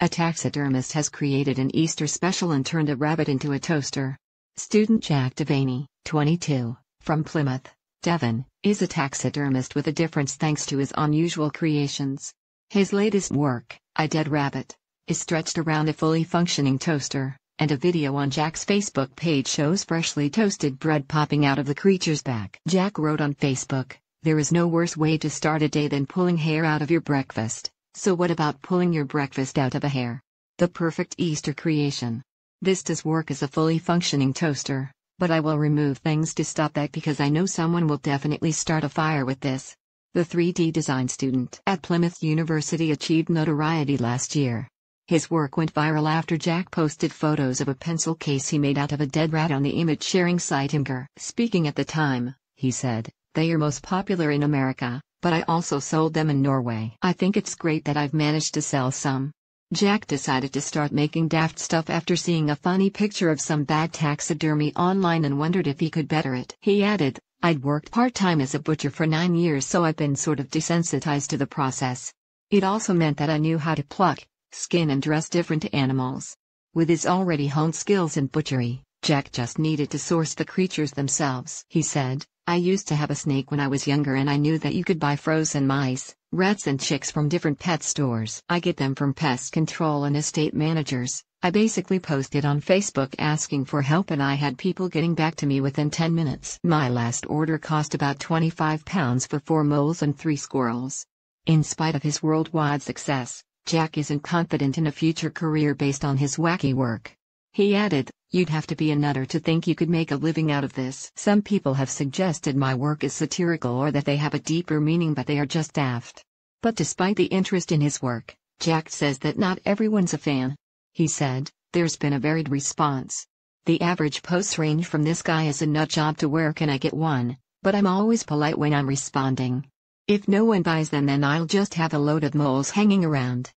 A taxidermist has created an Easter special and turned a rabbit into a toaster. Student Jack Devaney, 22, from Plymouth, Devon, is a taxidermist with a difference thanks to his unusual creations. His latest work, I Dead Rabbit, is stretched around a fully functioning toaster, and a video on Jack's Facebook page shows freshly toasted bread popping out of the creature's back. Jack wrote on Facebook, There is no worse way to start a day than pulling hair out of your breakfast. So what about pulling your breakfast out of a hare? The perfect Easter creation. This does work as a fully functioning toaster, but I will remove things to stop that because I know someone will definitely start a fire with this. The 3D design student at Plymouth University achieved notoriety last year. His work went viral after Jack posted photos of a pencil case he made out of a dead rat on the image sharing site Imgur. Speaking at the time, he said, They are most popular in America, but I also sold them in Norway. I think it's great that I've managed to sell some. Jack decided to start making daft stuff after seeing a funny picture of some bad taxidermy online and wondered if he could better it. He added, I'd worked part-time as a butcher for nine years so I've been sort of desensitized to the process. It also meant that I knew how to pluck, skin and dress different animals. With his already honed skills in butchery, Jack just needed to source the creatures themselves. He said, I used to have a snake when I was younger and I knew that you could buy frozen mice, rats and chicks from different pet stores. I get them from pest control and estate managers. I basically posted on Facebook asking for help and I had people getting back to me within 10 minutes. My last order cost about 25 pounds for 4 moles and 3 squirrels. In spite of his worldwide success, Jack isn't confident in a future career based on his wacky work. He added, You'd have to be a nutter to think you could make a living out of this. Some people have suggested my work is satirical or that they have a deeper meaning but they are just daft. But despite the interest in his work, Jack says that not everyone's a fan. He said, There's been a varied response. The average posts range from this guy is a nut job to where can I get one, but I'm always polite when I'm responding. If no one buys them then I'll just have a load of moles hanging around.